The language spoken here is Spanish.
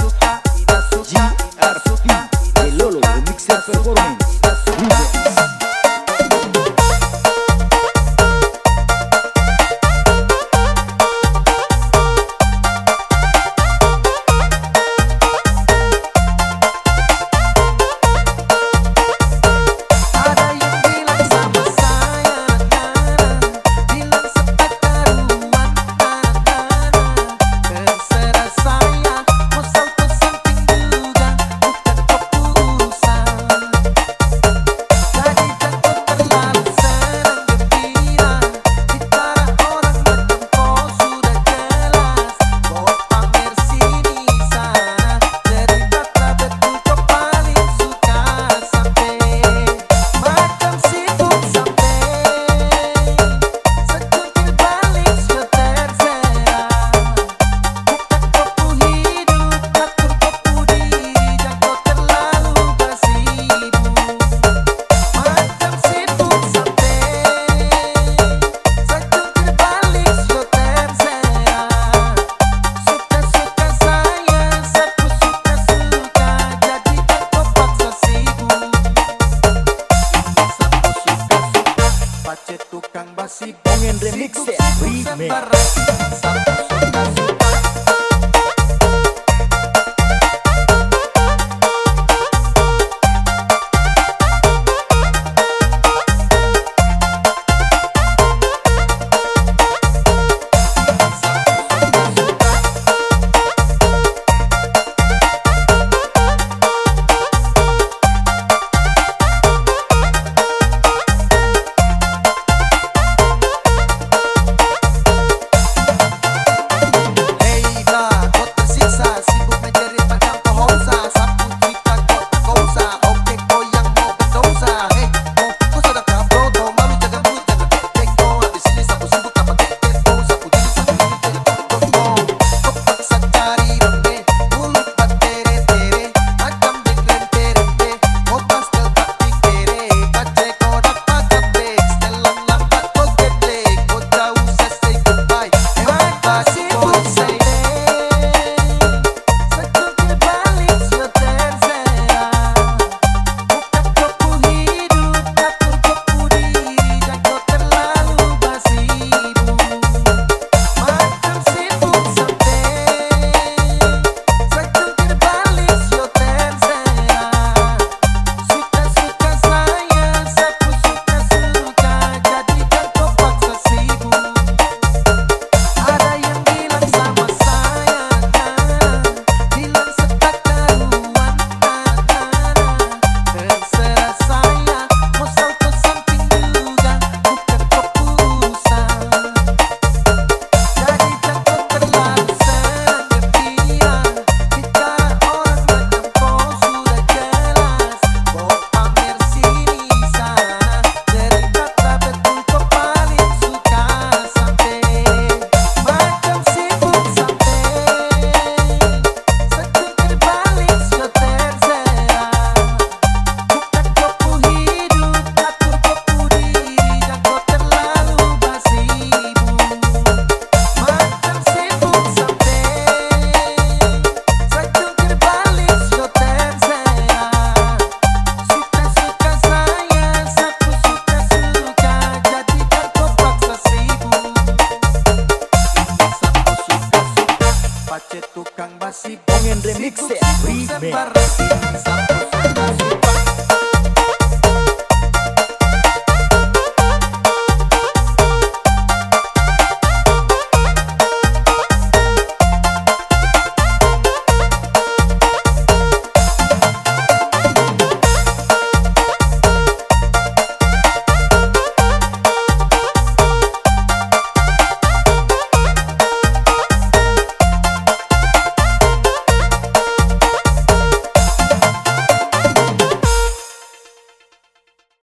Suka, ina Lolo, remixer performance. Pengen remix कर